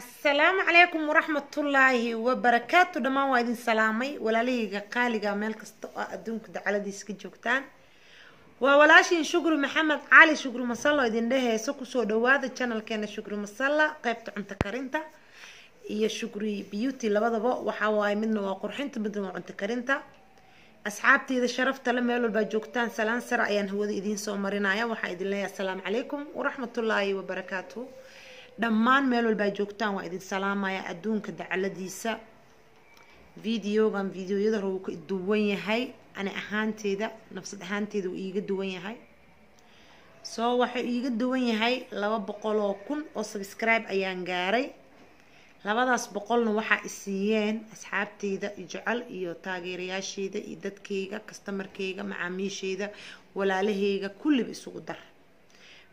asalaamu calaykum waraxmatullaahi wabarakaatu. Dhammaan waa idin salaamay. Walaalahayga qaaliga meel kasta oo adduunka dacaladiisa ka joogtaan. Waa walaashiin shukri maxamed cali shukri masalla idin dheheyso ku soo dhawaada janalkeena shukri masalla qeybta cunto karinta iyo shukri beauty labadaba. Waxaa waaye midna waa qurxinta midna waa cunto karinta. Asxaabteyda sharafta le meel walbaa joogtaan salaan sare ayaan hawada idiin soo marinaya waxaa idin leeyahay asalaamu calaykum waraxmatullaahi wabarakaatu dhammaan meel walbaa joogtaan waa idin salaamaya adduunka dacaladiisa. Videogan videoyada hore wuu ka duwan yahay. Ani ahaanteyda nafsad ahaanteyda wuu iiga duwan yahay. Soo waxuu iiga duwan yahay laba boqol oo kun oo subscribe ayaan gaaray. Labadaas boqolna waxaa isiiyeen asxaabteyda jecel iyo taageerayaasheyda iyo dadkeyga kastamarkeyga macaamiisheyda walaalaheyga kulliba isugu dar.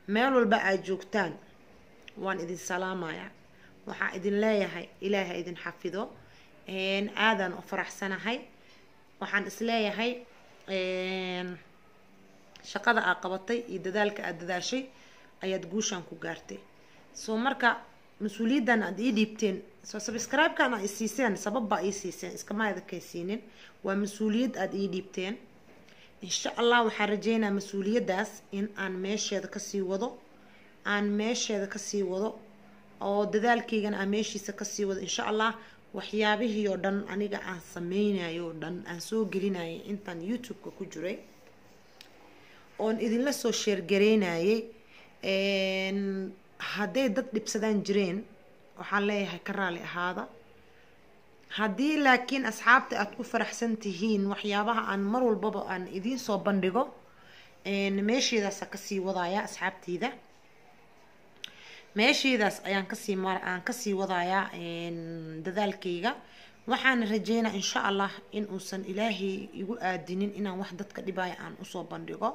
Meel walba aad joogtaan waan idin salaamaya. Waxaa idin leeyahay ilaaha idin xafido. Aadaan u faraxsanahay. Waxaan is leeyahay shaqada aad qabatay iyo dadaalka aad dadaashay ayaad guushaan ku gaartay. Soo marka mas'uuliyaddan aad ii dhiibteen soo subscribe-kan aa isiiseen sababbaa ii siiseen iskamaada kaysiinin waa mas'uuliyad aada ii dhiibteen. Insha allah waxaan rajeynaa mas'uuliyaddaas in aan meesheeda ka sii wado aan meesheeda ka sii wado oo dadaalkeygana aan meeshiisa ka sii wado insha allah waxyaabihii oo dhan aniga aan sameynayo oo dhan aan soo gelinayay intaan youtube-ka ku jiray oon idinla soo sheergareynayay hadday dad dhibsadaan jireen waxaan leeyahay ka raali ahaada. Haddii laakiin asxaabta aada ku faraxsan tihiin waxyaabaha aan mar walbaba aan idiin soo bandhigo meesheedaasa ka sii wadaya asxaabteyda meesheedaas ayaan ka sii aan ka sii wadayaa dadaalkeyga waxaana rajeynaa insha allah in uusan ilaahay igu aadinin inaan wax dadka dhibaya aan u soo bandhigo.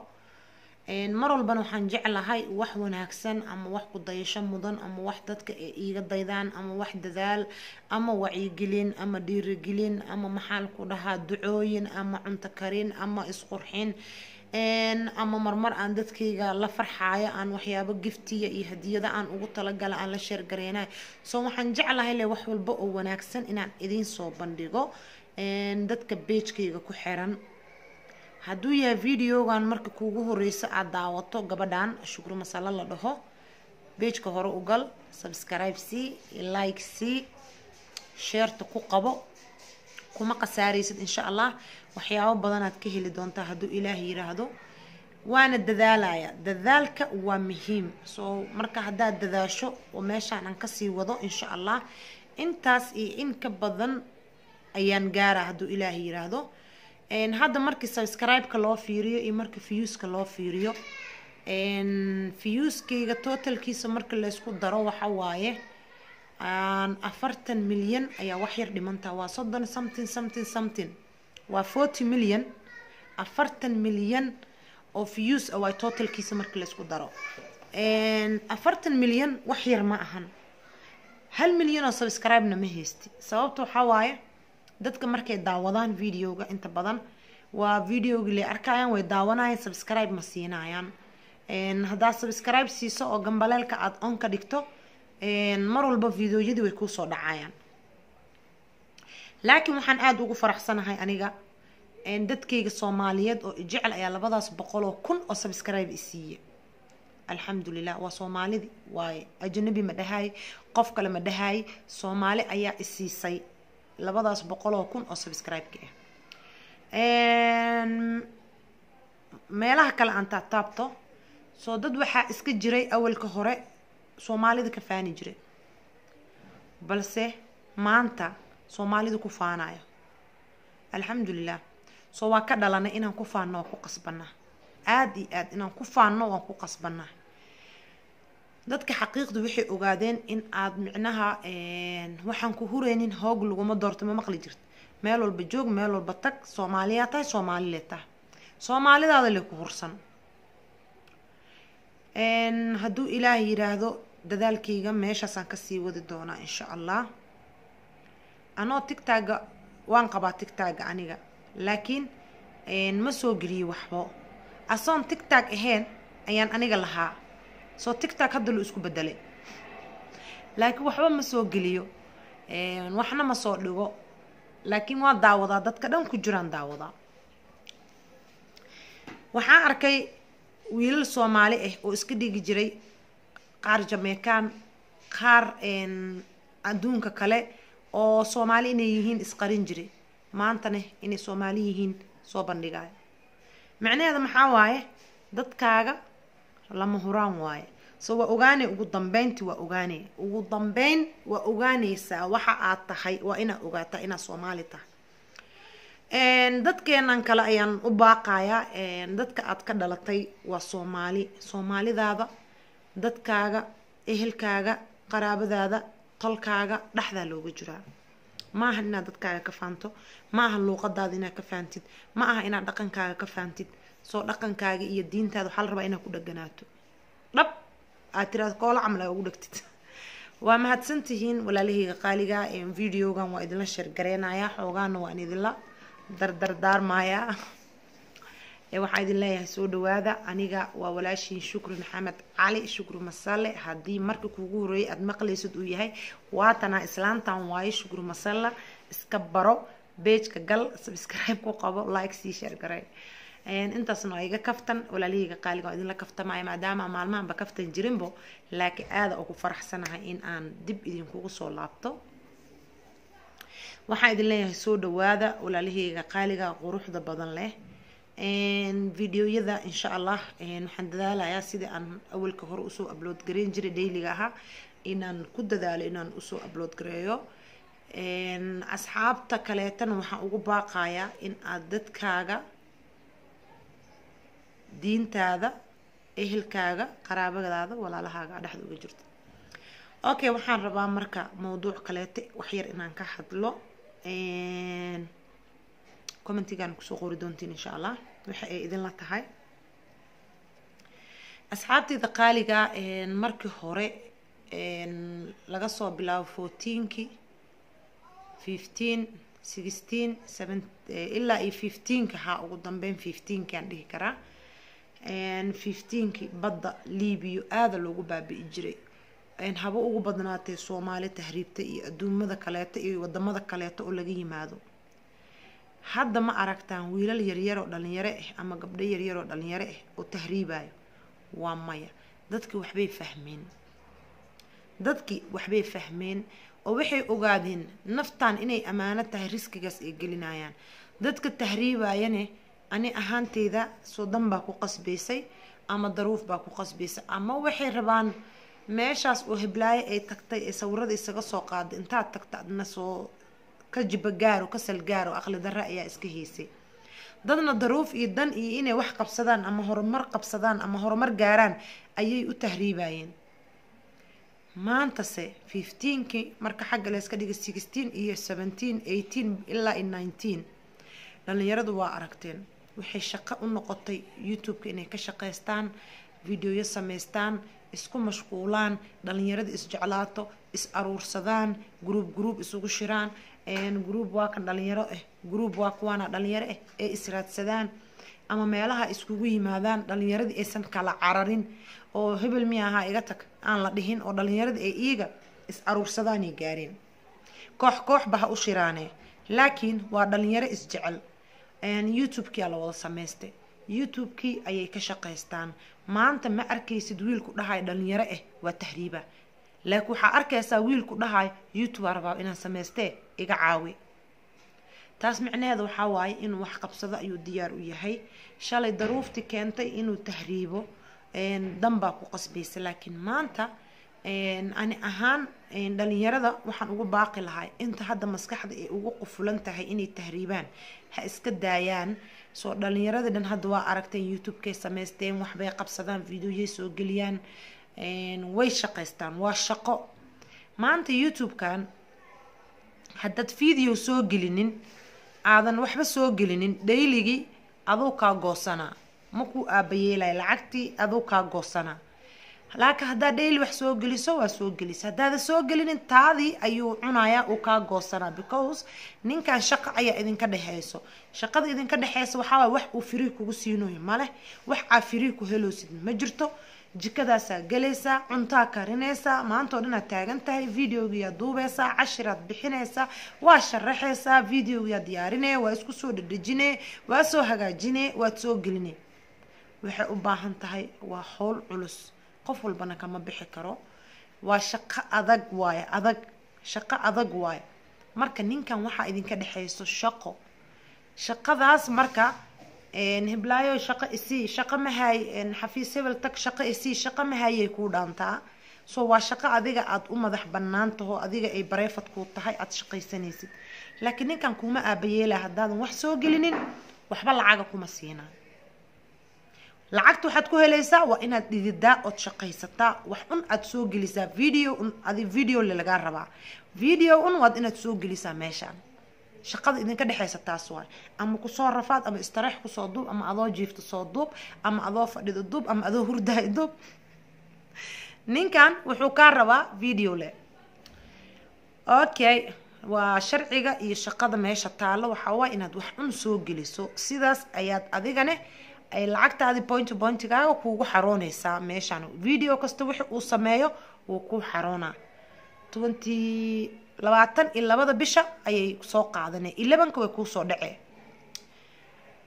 Mar walbana waxaan jeclahay wax wanaagsan ama wax kudayasho mudan ama wax dadka iiga daydaan ama wax dadaal ama wacyigelin ama dhiirigelin ama maxaal ku dhahaa ducooyin ama cunto karin ama isqurxin ama marmar aan dadkayga la farxaayo aan waxyaabo giftiya iyo hadiyada aan ugu talagala aan la sheergareynayo soo waxaan jeclahay le wax walba oo wanaagsan inaan idiin soo bandhigo dadka beejkayga ku xiran hadduu yahay videogan marka kuugu horeyso aada daawato gabadhan shukri masalo la dhaho. Beejka hore u gal subscribe c like c sheerta ku qabo kuma khasaareysid insha allah waxyaabo badanaad ka heli doontaa hadduu ilaah yiraahdo. Waana dadaalaya. Dadaalka waa muhiim. Soo marka haddaad dadaasho oo meeshaan aan ka sii wado insha allah intaas iyo in ka badan ayaan gaara hadduu ilaah yiraahdo. Hadda markii subscribe-ka loo fiiriyo iyo marka viewska loo fiiriyo viewskayga totalkiisa marka laysku daro waxa waaye afartan milyan ayaa wax yar dhimantaa waa soddon something something something. Waa forty million. Afartan milyan oo views ah waa totalkiisa marka laysku daro. Afartan milyan wax yar ma ahan. Hal milyan oo subscribe-na ma haysti. Sababta waxaa waaye dadka markay daawadaan videoga inta badan waa videogii lay arkayaan way daawanayaan subscribe ma siinayaan haddaad subscribe siiso oo gambaleelka aada on ka dhigto mar walba videoyadii way kuusoo dhacayaan. Laakiin waxaan aada ugu faraxsanahay aniga dadkayga soomaaliyeed oo jecel ayaa labadaas boqol oo kun oo subscribe isiiye alxamdulilah waa soomaalidii waaye ajanabi ma dhahaay qof kale ma dhahaay soomaali ayaa isiisay labadaas boqol oo kun oo subscribe-ka ah. Meelaha kale aan taabtaabto soo dad waxaa iska jiray awalka hore soomaalida ka faani jiray balse maanta soomaalida ku faanayo alxamdulilah soo waa ka dhalanay inaan ku faanno waan ku qasbanaa aada iyo aad inaan ku faanno waan ku qasbanaa dadka xaqiiqda waxay ogaadeen in aada micnaha waxaan ku hureynin hoog laguma doorto ma maqli jirta meel walba joog meel walba tag soomaaliyaa tahay soomaalile tahay soomaalidaada le ku hursan. Hadduu ilaah yiraahdo dadaalkayga meeshaasaan ka sii wadi doonaa insha allah anoo tigtaaga waan qabaa tigtaaga aniga. Laakiin ma soo geliyo waxbo. Asoon tigtaag ahayn ayaan aniga lahaa. Soo tigtag hadda lu isku bedelay laakiin waxba ma soo geliyo waxna ma soo dhigo. Laakiin waa daawadaa. Dadka dhan ku jiraan daawadaa. Waxaan arkay wiilal soomaali ah oo iska dhigi jiray qaar jameykaan qaar adduunka kale oo soomaali inay yihiin isqarin jiray maantana inay soomaali yihiin soo bandhigayo macnaheeda maxaa waaye? Dadkaaga lama huraan waaye. So waa ogaanay ugu dambeynti waa ogaanay ugu dambeyn waa ogaanaysaa waxa aad tahay waa inaad ogaataa inaad soomaali tahay. Dadkeenan kale ayaan u baaqayaa dadka aad ka dhalatay waa soomaali. Soomaalidaada dadkaaga ehelkaaga qaraabadaada tolkaaga dhexdaa looga jiraa. Ma aha inaad dadkaaga ka faanto ma aha luuqadaada inaad ka faantid ma aha inaad dhaqankaaga ka faantid. Soo dhaqankaaga iyo diintaada waxaa la rabaa inaad ku dhaganaato dhab aad tiraad koola camal aa ugu dhegtid. Waa mahadsantihiin walaalahayga qaaliga videogan waa idinla sheergareynayaa xoogaana waan idinla dardardaarmayaa waxaa idin leeyahay soo dhawaada aniga waa walaashiin. Shukri maxamed cali shukri masale. Haddii marka kuugu horeeyay aada maqlaysid uu yahay waatanaa islaantan waayo shukri masalla iska baro beejka gal subscribe ku qabo like sii share garey intaasna iga kaftan. Walaalahayga qaaliga idinla kaftamaya maadaama maalmahanba kaftan jirinbo. Laakiin aada ugu faraxsanahay in aan dib idinkugu soo laabto. Waxaan idin leeyahay soo dhawaada walaalahayga qaaliga quruxda badan leh videoyada insha allah waxaan dadaalayaa sidii aan awalka hore u soo upload gareyn jiray dayliga ahaa inaan ku dadaalo inaan u soo upload gareeyo. Asxaabta kaleetana waxaan ugu baaqayaa in aad dadkaaga diintaada ehelkaaga qaraabadaada walaalahaaga dhexda uga jirto. Okay waxaan rabaa marka mawduuc kaleete waxyar inaan ka hadlo commentigan ku soo qori doontiin insha allah waxa ay idinla tahay. Asxaabteyda qaaliga markii hore laga soo bilaabo fourteenki fifteen sixteen seven ilaa iyo fifteenka haa ugu dambeyn fifteenkaan dhihi karaa. Fifteenki badda libiya aada loogu baabi'i jiray. Haba ugu badnaatee soomaali tahriibta iyo adduumada kaleeto iyo waddamada kaleeto oo laga yimaado hadda ma aragtaan wiilal yaryar oo dhalinyaro ah ama gabdho yaryar oo dhalinyaro ah oo tahriibayo waa maya. Dadkii waxbay fahmeen. Dadkii waxbay fahmeen oo waxay ogaadeen naftan inay ammaano tahay riskigaas ay gelinayaan. Dadka tahriibayane ani ahaanteyda sodan baa ku qasbaysay ama daruuf baa ku qasbaysay ama waxay rabaan meeshaas oo hiblaayo ay tagtay ee sawirada isaga soo qaaday intaad tagta adna soo ka jibagaaro ka salgaaro aqli darre ayaa iska haysay dadna daruuf iyo dan iyo inay wax qabsadaan ama horumar qabsadaan ama horumar gaaraan ayay u tahriibayeen. Maantase fifteenki marka xagga layska dhiga sixteen iyo seventeen eighteen ilaa iyo nineteen dhalinyaradu waa aragteen waxay shaqo u noqotay youtube-ka inay ka shaqaystaan videoyo samaystaan isku mashquulaan dhalinyarada isjeclaato is aruursadaan gruub gruub isugu shiraan gruub waa kan dhalinyaro ah gruub waa kuwaana dhalinyaro ah ee israadsadaan ama meelaha iskugu yimaadaan dhalinyaradii aysan kala cararin oo hebel miya ahaa iga tag aan la dhihin oo dhalinyaradii ay iiga is aruursadaanay gaareen. Koox kooxba ha u shiraanee laakiin waa dhalinyaro isjecel youtube-kia la wada samaystay youtube-kii ayay ka shaqaystaan. Maanta ma arkaysid wiilku dhahayo dhalinyaro ah waa tahriiba laakiin waxaa arkaysaa wiilku dhahayo youtube aa rabaa inaan samaystee iga caawi. Taas micnaheeda waxaa waaye inuu wax qabsado ayuu diyaar u yahay. Shalay daruufti keentay inuu tahriibo danbaa ku qasbaysa laakiin maanta ani ahaan dhalinyarada waxaan ugu baaqi lahay inta hadda maskaxda ay ugu qufulan tahay inay tahriibaan. Ha iska daayaan. Soo dhalinyaradii dhan hadda waa aragteen youtube-kay samaysteen waxbay qabsadaan videoyay soo geliyaan way shaqaystaan waa shaqo maanta youtube-kan haddaad video soo gelinin aadan waxba soo gelinin dhayligii aduu kaa goosanaa makuu aabayeelay lacagtii aduu kaa goosanaa laakiin haddaad dhayli wax soo geliso waa soo gelisa haddaada soo gelinin taadii ayuu cunayaa uu kaa goosanaa because ninkan shaqa ayaa idinka dhexeyso. Shaqada idinka dhexeysa waxaa waay wax uu firii kugu siinoyo maleh wax aa firii ku heloosid. Ma jirto jikadaasaa gelaysaa cuntaa karinaysaa maanta oo dhanaad taagan tahay videogiyaa duubeysaa cashiraad bixinaysaa waa sharaxaysaa videogiyaa diyaarinaya waa isku soo dhadhejine waa soo hagaajine waad soo geline waxay u baahan tahay waa howl culus. Qof walbana kama bixi karo. Waa shaqo adag waaye adag shaqo adag waaye. Marka ninkan waxaa idinka dhexayso shaqo. Shaqadaas marka hiblaayo shaqo isii shaqo mahay xafiis hebel tag shaqo isii shaqo mahayay kuu dhaantaa so waa shaqo adiga aada u madax banaan taho adiga ay bareefad kuu tahay aada shaqaysanaysid. Laakiin ninkan kuma aabayeela haddaadan wax soo gelinin waxba lacaga kuma siinaa lacagta waxaad ku helaysaa waa inaad dhididaa ood shaqaysataa. Wax un aad soo gelisaa video un adi video le lagaa rabaa. Video un waad inaad soo gelisaa meeshaan shaqada idinka dhexaysa taas waay. Ama ku soo rafaad ama istareex ku soo duub ama adoo jiifta soo duub ama adoo fadhida duub ama adoo hurdahay duub. Ninkan wuxuu kaa rabaa video le. Okay waa sharciga iyo shaqada meesha taalo. Waxaa inaad wax un soo geliso. Sidaas ayaad adigane ay lacagtaadi point pointigaaga kuugu xarooneysaa meeshaan. Video kasta wixi uu sameeyo wuu kuu xaroonaa. Twenty labaatan iyo labada bisha ayay soo qaadanay. Elebanka way kuusoo dhacee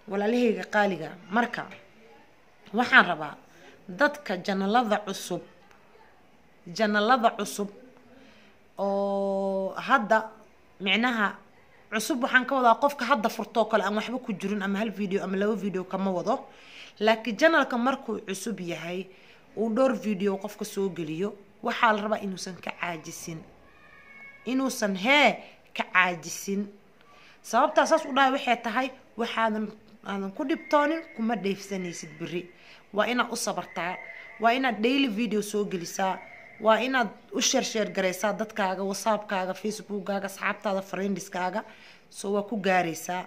walaalahayga qaaliga marka waxaan rabaa dadka janalada cusub janalada cusub oo hadda micnaha cusub waxaan ka wadaa qofka hadda furtoo kale aan waxba ku jirin ama hal video ama laba video kama wado. Laakiin janalka markuu cusub yahay uu dhowr video qofka soo geliyo waxaa la rabaa inuusan ka caajisin inuusan hee ka caajisin. Sababtaa saas u dhahay waxay tahay waxaadan aadan ku dhibtoonin kuma dheefsanaysid beri. Waa inaad u sabartaa waa inaad daily video soo gelisaa waa inaad u sheersheer garaysaa dadkaaga whatsappkaaga facebookkaaga asxaabtaada friendiskaaga soo waa ku gaaraysaa.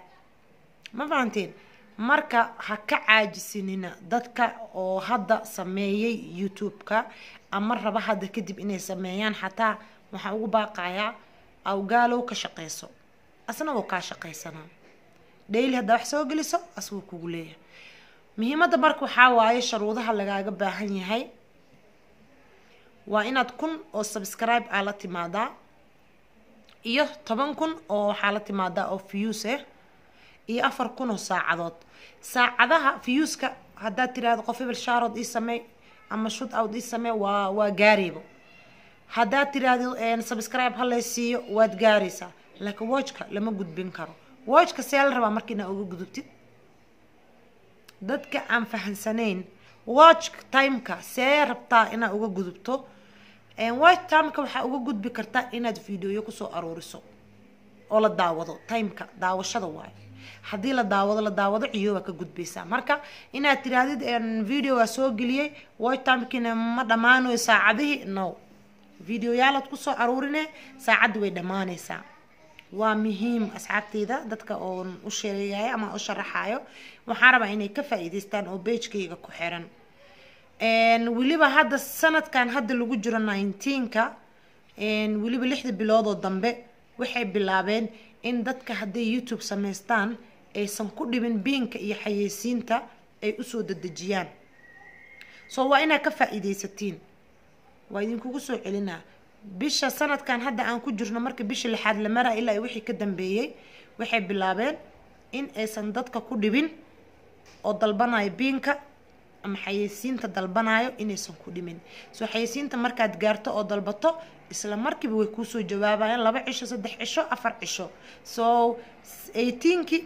Ma fahanteen marka ha ka caajisinina dadka oo hadda sameeyay youtube-ka ama raba hadda kadib inay sameeyaan xataa waxaa ugu baaqayaa awgaalow ka shaqeyso. Asna wuu kaa shaqaysanaa daily haddaa wax soo geliso aswuu kugu leeyahay. Muhiimadda marka waxaa waaye sharuudaha lagaaga baahan yahay waa inaad kun oo subscribe aa la timaadaa iyo toban kun oo waxaa la timaadaa oo views ah iyo afar kun oo saacadood. Saacadaha viewska haddaad tiraahdo qof hebel shaarood ii samey ama shoot out ii samey waa waa gaaraybo haddaad tiraahdo subscribe ha lay siiyo waad gaaraysaa. Laakiin watchka lama gudbin karo. Watchka see la rabaa marka inaa uga gudubtid. Dadka aan fahansanayn watch timeka see rabtaa inaa uga gudubto. Watch timeka waxaa uga gudbi kartaa inaad videoyo ku soo aruuriso. Oo la daawado timeka daawashada waayo. Haddii la daawado la daawado ciyo waa ka gudbaysaa. Marka inaad tiraahdid video waa soo geliyey watch timekina ma dhammaanayo saacadihii no videoyaalaad ku soo aruurine saacadda way dhammaanaysaa. Waa muhiim asxaabteyda dadka oon u sheegayo ama u sharaxayo. Waxaan rabaa inay ka faa-iideystaan oo beejkayga ku xiran. Weliba hadda sanadkan hadda lagu jiro nineteenka weliba lixda biloodoo dambe waxay bilaabeen in dadka hadday youtube samaystaan aysan ku dhibin biinka iyo xayeysiinta ay u soo dedejiyaan. So waa inaad ka faa-iideysatiin waa idinkugu soo celinaa bisha sanadkan hadda aan ku jirno marka bisha lixaad la maraa ilaa wixii ka dambeeyey waxay bilaabeen in aysan dadka ku dhibin oo dalbanayo biinka ama xayeysiinta dalbanayo inaysan ku dhimin. Soo xayeysiinta markaad gaarto oo dalbato isla markiiba way kuusoo jawaabayaan laba cisho saddex cisho afar cisho. So eighteenki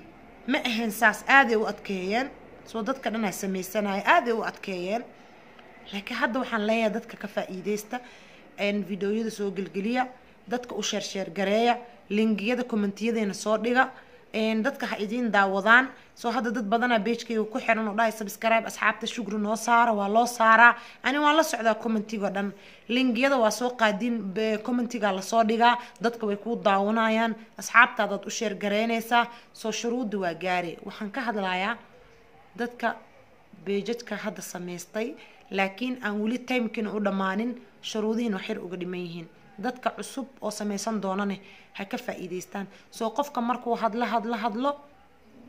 ma ahayn saas aaday u adkeeyeen. Soo dadka dhanaa sameysanayo aaday u adkeeyeen laakiin hadda waxaan leeyahay dadka ka faa-iideysta videoyada soo gelgeliya dadka u sheersheer gareeya lingiyada commentiyadeyna soo dhiga dadka ha idiin daawadaan. Soo hadda dad badanaa beejkayga ku xiran oo dhahay subscribe asxaabta shugri noo saara waa loo saaraa. Ani waan la socdaa commentiga dhan. Lingiyada waa soo qaadin commentiga la soo dhigaa dadka way kuu daawanayaan asxaabtaadaad u sheer gareynaysaa soo shuruudda waa gaare. Waxaan ka hadlayaa dadka beejadka hadda samaystay laakiin aan weli timekina u dhammaanin shuruudihiin wax yar uga dhiman yihiin. Dadka cusub oo samaysan doonane ha ka faa-iideystaan soo qofka markuu hadlo hadlo hadlo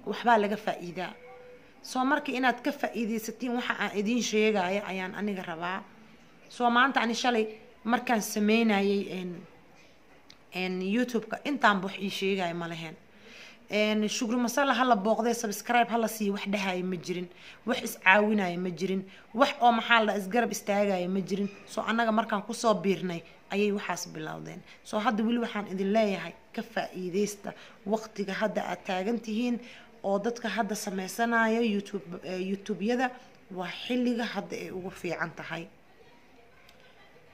waxbaa laga faa-iidaa. Soo marka inaad ka faa-iideysatiin waxa aan idiin sheegaya ayaan aniga rabaa. Soo maanta ani shalay markaan sameynayay youtube-ka intaanba wax ii sheegaya ma leheen shugri masala hala booqdee subscribe hala siiyo wax dhahaya ma jirin. Wax iscaawinaya ma jirin. Wax oo maxaa la isgarab istaagaya ma jirin. Soo annaga markaan ku soo biirnay ayay waxaas bilowdeen. Soo hadda weli waxaan idin leeyahay ka faa-iideysta waqtiga hadda aad taagan tihiin oo dadka hadda sameysanayo youtube youtube-yada waa xilliga hadda ay ugu fiican tahay.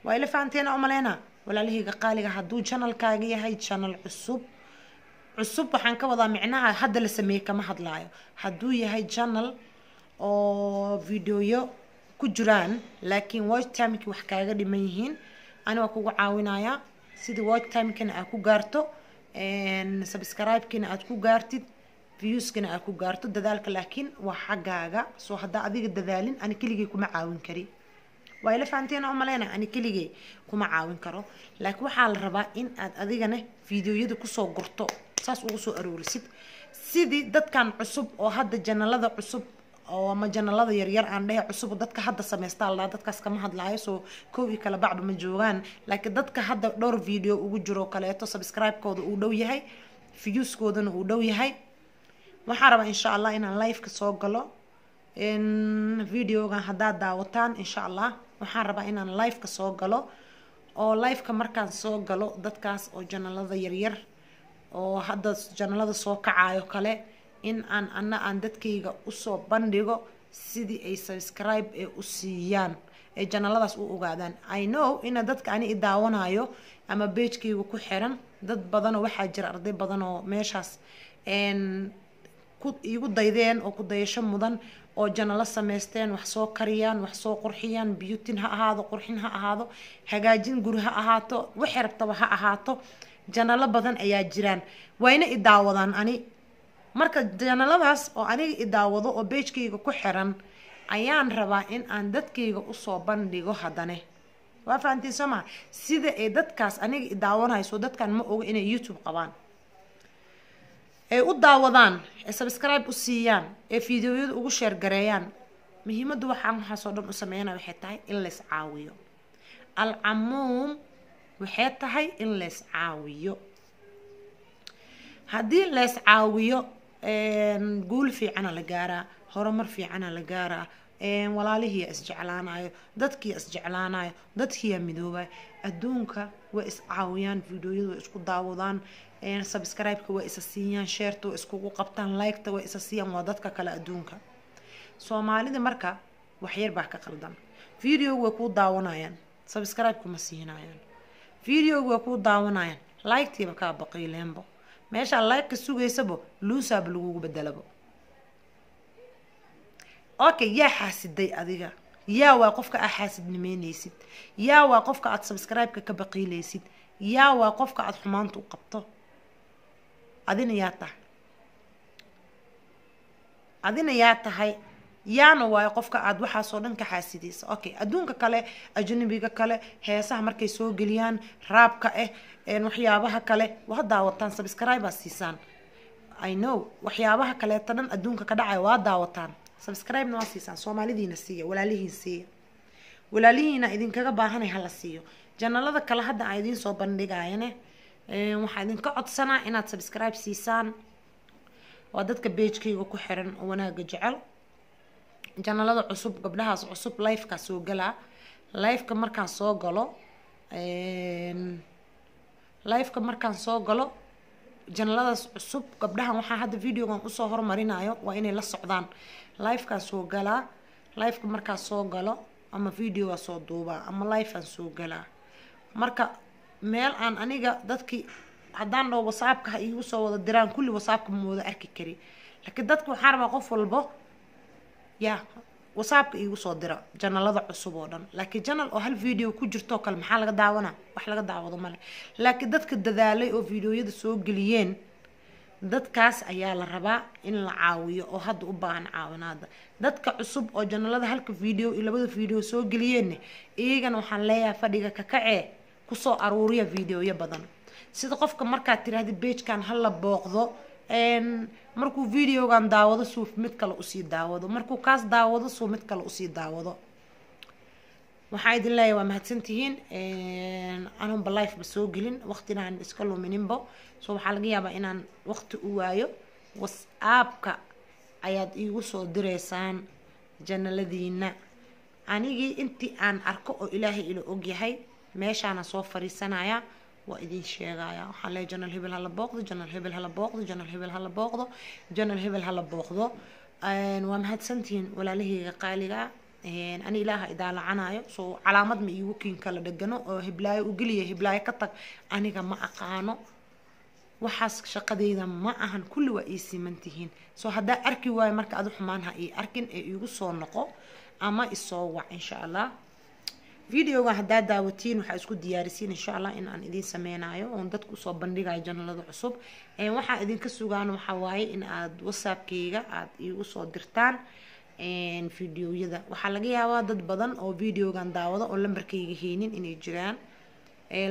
Waa ila fahanteena umaleyna walaalahayga qaaliga hadduu janalkaaga yahay janal cusub cusub waxaan ka wadaa micnaha hadda la sameeyey kama hadlaayo. Hadduu yahay janal oo videoyo ku jiraan laakiin watch timekii wax kaaga dhiman yihiin. Ani waa kugu caawinayaa sida watch timekina aad ku gaarto subscribe-kina aad ku gaartid viewskana aad ku gaarto dadaalka laakiin waa xaggaaga. Soo haddaa adiga dadaalin ani keligay kuma caawin kari. Waa ila fahanteena umaleyna ani keligay kuma caawin karo. Laakiin waxaa la rabaa in aad adigana videoyada ku soo gurto saas ugu soo aroorisid sidii dadkan cusub oo hadda janalada cusub oo ama janalada yaryar aan dhehe cusub dadka hadda sameystaa la dadkaas kama hadlaayo soo kow iyo kala bacba ma joogaan. Laakiin dadka hadda dhowr video ugu jiro kaleeto subscribe-kooda uu dhow yahay viewskoodana uu dhow yahay. Waxaan rabaa insha allah inaan live-ka soo galo. Videogan haddaad daawataan insha allah waxaan rabaa inaan live-ka soo galo. Oo live-ka markaan soo galo dadkaas oo janalada yaryar oo hadda janalada soo kacayo kale in aan ana aan dadkayga u soo bandhigo sidii ay subscribe ee u siiyaan ee janaladaas u ogaadaan. I know ina dadka ani i daawanayo ama beejkayga ku xiran dad badanoo waxaa jira arday badan oo meeshaas igu daydeen oo ku dayasho mudan oo janalo sameysteen wax soo kariyaan wax soo qurxiyaan beautin ha ahaado qurxin ha ahaado hagaajin guri ha ahaato waxay rabtaba ha ahaato janalo badan ayaa jiraan. Wayna i daawadaan ani marka janaladaas oo aniga i daawado oo beejkayga ku xiran ayaan rabaa in aan dadkayga u soo bandhigo haddane. Waa fahantiin soo maha sida ay dadkaas aniga i daawanayso dadkan ma oga inay youtube qabaan. Ay u daawadaan ee subscribe u siiyaan ee videoyada ugu sheergareeyaan muhiimaddu waxaan waxaasoo dhan u sameynaya waxay tahay in lays caawiyo. Alcamuum waxay tahay in lays caawiyo. Haddii lays caawiyo guul fiicana la gaaraa horumar fiicana la gaaraa walaalihiiya isjeclaanayo dadkiiya isjeclaanayo dadkiiya midoobayo adduunka way iscaawiyaan videoyadu way isku daawadaan subscribe-ka way isa siiyaan sheerta way iskugu qabtaan like-ta way isa siiyaan waa dadka kale adduunka. Soomaalida marka waxyar baa ka qaldan. Videoga way kuu daawanayaan subscribe-ka ma siinayaan videoga way kuu daawanayaan like-tiiba kaa baqiileenbo meeshaa like-ka sugaysabo luusaaba lagugu bedelabo okay yaa xaasiday adiga. Yaa waa qofka aa xaasidnimeyneysid yaa waa qofka aad subscribe-ka ka baqiileysid yaa waa qofka aada xumaanta u qabto. Adina yaa tahay. Adina yaa tahay yaana waayo qofka aada waxaasoo dhan ka xaasideysa okay adduunka kale ajnabiga kale heesaha markay soo geliyaan raabka ah waxyaabaha kale waa daawataan subscribe aa siisaan. I know waxyaabaha kaleeta dhan adduunka ka dhacaya waa daawataan. Subscribe-na waa siisaan soomaalidiina siiya walaalihiin siiya. Walaalihiina idinkaga baahanay hala siiyo. Janalada kale hadda aan idiin soo bandhigayane waxaa idinka codsanaa inaad subscribe siisaan. Waa dadka beejkayga ku xiran oo wanaaga jecel janalada cusub gabdhahaas cusub lifeka soo galaa lifeka markaan soo galo lifeka markaan soo galo janaladaas cusub gabdhahan waxaa hadda videogan u soo hormarinayo waa inay la socdaan. Lifekaa soo galaa lifeka markaa soo galo ama videoa soo duubaa ama lifeaan soo galaa marka meel aan aniga dadkii haddaan dhaho whatsappka ha iigu soo wada diraan kulli whatsappka ma arki kari. Laakiin dadka waxaa rabaa qof walbo ya whatsappka iigu soo dira janalada cusub oo dhan. Laakiin janal oo hal video ku jirtoo kale maxaa laga daawanaa wax laga daawado male laakiin dadka dadaalay oo videoyada soo geliyeen dadkaas ayaa la rabaa in la caawiyo oo hadda u baahan caawinaada dadka cusub oo janalada halka video iyo labada video soo geliyeenna iyagana waxaan leeyahay fadhiga kakacee ku soo aruuriya videoyo badan. Sida qofka markaad tiraahda beejkan hala booqdo markuu videogan daawado suu mid kale u sii daawado. Markuu kaas daawado suu mid kale u sii daawado. Waxaa idin leeyahay waa mahadsantihiin life ba soo gelin. Waqtina aan iska lumininbo so waxaa laga yaabaa inaan waqti u waayo. Whatsappka ayaad iigu soo direysaan janaladiina anigii intii aan arko oo ilaahay ila ogyahay meeshaana soo fariisanaya waa idin sheegaya waxaan leeyahay janal hebel hala booqdo janal hebel hala booqdo janal hebel hala booqdo janal hebel hala booqdo waa mahadsantihiin walaalahayga qaaliga ani ilaaha idaalacanayo soo calaamad ma iigu kiin kala dhegano oo hiblaayo u geliya hiblaayo ka tag aniga ma aqaano waxaas shaqadeyda ma ahan kulli waa ii simantihiin soo haddaa arki waayo marka adu xumaan ha ii arkin ee iigu soo noqo ama isoo wac insha allah videogan haddaa daawatiin waxaa isku diyaarisiin insha allah in aan idiin sameynayo oon dadku u soo bandhigayo janalada cusub. Waxaa idinka sugaan waxaa waaye in aad whatsappkayga aad iigu soo dirtaan videoyada. Waxaa laga yaabaa dad badan oo videogan daawado oo lambarkayga haynin inay jiraan.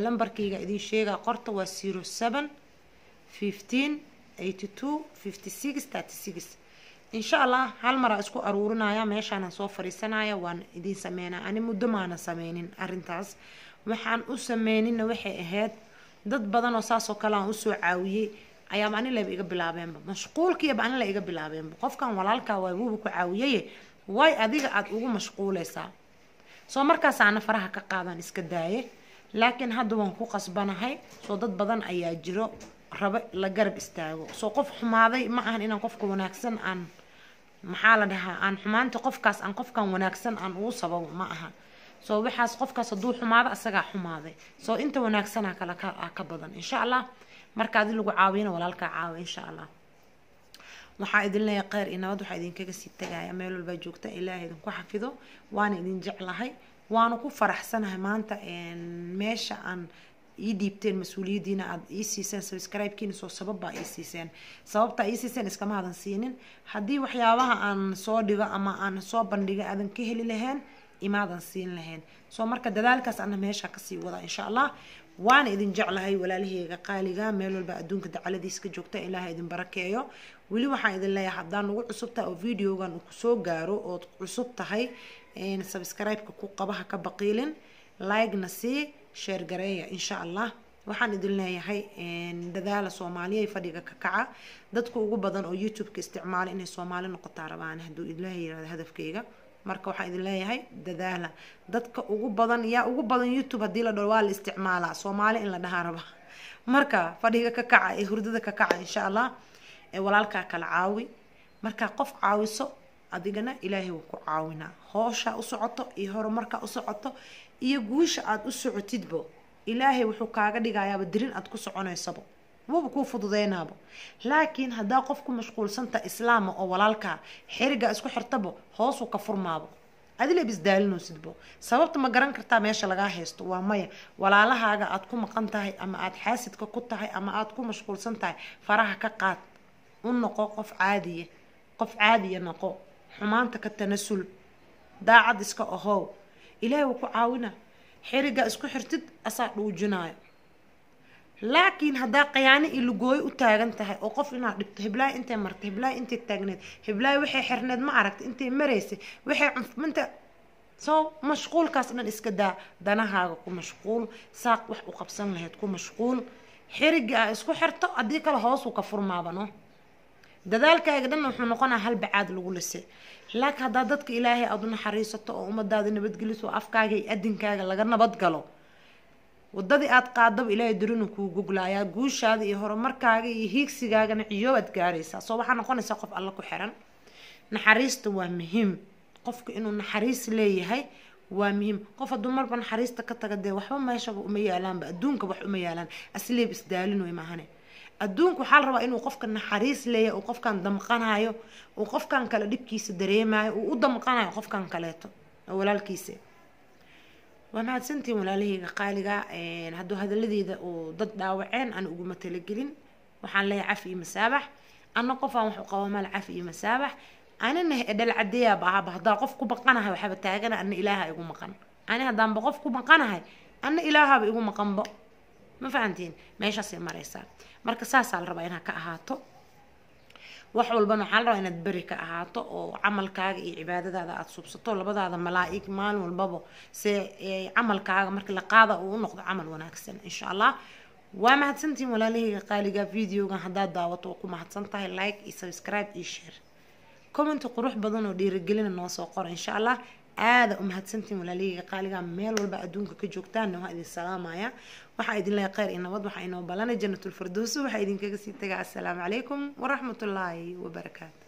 Lambarkayga idin sheegaa qorta waa zero seven fifteen eighty two fifty six thirty six insha allah hal maraa isku aruurinaya meeshaana soo fariisanaya waan idiin sameynaya ani muddo maana sameynin arrintaas. Waxaan u sameynina waxay ahayd dad badan oo saasoo kale aan u soo caawiyey ayaaba ani laba iga bilaabeenba. Mashquulkiiba ani la iga bilaabeenba. Qofkan walaalkaa waa wuuba ku caawiyay way adiga aada ugu mashquuleysaa soo markaasaana faraha ka qaadan iska daaye. Laakiin hadda waan ku qasbanahay soo dad badan ayaa jiro rabo la garab istaago. Soo qof xumaaday ma ahan inaan qofka wanaagsan aan maxaa la dhahaa? Aan xumaanta qofkaas aan qofkan wanaagsan aan ugu sababo ma aha. Soo waxaas qofkaas hadduu xumaado asagaa xumaaday. Soo inta wanaagsanaa kale ka badan insha allah. Marka adi lagu caawiyana walaalkaa caawa insha allah. Waxaa idin leeyahay kheyr iyo nabad waxaa idinkaga sii tagaya. Meel walbaa joogta ilaahay idinku xafido. Waana idin jeclahay. Waana ku faraxsanahay maanta meesha aan ii dhiibteen mas'uuliyaddiina aada ii siiseen subscribe-kiina soo sabab baa ii siiseen. Sababtaa ii siiseen iskama hadan siinin. Haddii waxyaabaha aan soo dhigo ama aan soo bandhigo aadan ka heli lahayn imaadan siin lahayn. Soo marka dadaalkaas ana meesha ka sii wada insha allah. Waana idin jeclahay walaalaheyga qaaliga. Meel walba adduunka dacaladiis joogta ilaaha idin barakeeyo. Weli waxaan idin leeyahay haddaan ugu cusub oo videogan ku soo gaaro ood cusub tahay subscribe-ka ku qabaha ka baqiilin like-na sii sheer gareeya insha allah waxaan idin leeyahay dadaala soomaaliya fadhiga ka kaca. Dadka ugu badan oo youtube-ka isticmaala inay soomaali noqotaa rabaan hadduu ilaahay yiraahdo hadafkeyga marka waxaan idin leeyahay dadaala. Dadka ugu badan yaa ugu badan youtube haddii la dhaho waa la isticmaalaa. Soomaali in la dhahaa raba. Marka fadhiga ka kaca ee hurdada ka kaca insha allah walaalkaa kala caawi. Markaa qof caawiso adigana ilaahay wuu ku caawinaa. Hooshaa u socoto iyo horumarkaa u socoto iyo guusha aada u socotidbo. Ilaahay wuxuu kaaga dhigayaaba dirin aad ku soconaysabo. Wuuba kuu fududeynaabo laakiin haddaa qof ku mashquulsanta islaama oo walaalkaa xerigaa isku xirtabo hoosuu ka furmaabo adila bisdaalinoosidbo sababta ma garan kartaa meesha lagaa haysto? Waa maya. Walaalahaaga aad ku maqan tahay ama aada xaasidka ku tahay ama aada ku mashquulsan tahay faraha ka qaad. U noqo qof caadiya qof caadiya noqo. Xumaanta ka tanasul. Daacad iska ahow ilaahay wuu ku caawina. Xerigaa isku xirtid asaa dhuujinaayo. Laakiin haddaa qayaano iyo lugooyo u taagan tahay oo qof inaad dhibto hiblaayo intay martay? Hiblaayo intay taagneed hiblaayo waxay xirneed ma aragtay intay maraysay waxay cunfminta soo mashquulkaas dhan iska daa danahaaga ku mashquul saaq wax u qabsan lahayd ku mashquul. Xeriga aa isku xirto haddii kale hoosuu ka furmaabano. Dadaalkaaga dhan wuxuu noqonaa hal bacaad lagu lisay laakiin haddaa dadka ilaahay aada u naxariisato oo ummadaada nabadgeliso oo afkaaga iyo adinkaaga laga nabad galo wadadii aada qaadaba ilaahay darinu kuu goglaayaa. Guushaada iyo horumarkaaga iyo hiigsigaagana ciyoobaad gaaraysaa. Soo waxaa noqonaysaa qof alla ku xiran. Naxariista waa muhiim. Qofka inuu naxariis leeyahay waa muhiim. Qof hadduu marba naxariista ka taga dee waxba meeshaba uma yaalaanba adduunka wax uma yaalaan. Asleeb isdaalin wey maahane adduunka waxaa la rabaa inuu qofka naxariis leeyahay uu qofkan damqanayo uu qofkan kale dhibkiisa dareemayo uu u damqanayo qofkan kaleeto oo walaalkiisa. Waa mahadsantiin walaalahayga qaaliga hadduu hadaladeeda uu dad dhaawaceen aan uguma talagelin waxaan leeyahay cafi iyo masaabax. Anna qofaan wax u qabo mal cafi iyo masaabax. Anina dhal cadeeyaaba ahaba haddaa qof ku baqanahay waxaaba taagana ana ilaaha igu maqan. Ani haddaanba qof ku baqanahay ana ilaahaba igu maqanbo ma fahantiin meeshaasay maraysaa. Marka saasaa la rabaa inaad ka ahaato wax walbana waxaa la rabaa inaad beri ka ahaato oo camalkaaga iyo cibaadadaada aada subsato labadaada malaa-ig maalin walbaba se camalkaaga markii la qaada uu u noqdo camal wanaagsan insha allah waa mahadsantihiin walaalahayga qaaliga videogan haddaad daawato waa ku mahadsan tahay like iyo subscribe iyo share. Commenti qurux badan oo dhiirigelina noo soo qora insha allah aada u mahadsantihiin walaalahayga qaaliga meel walba adduunka ka joogtaanna waa idin salaamaya waxaa idin leeyahay kheyr iyo nabad waxaa inoo ballanay janatulfirdowsi waxaa idinkaga sii tagaa assalaamu calaykum waraxmatullaahi wabarakaatu